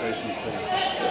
basement too.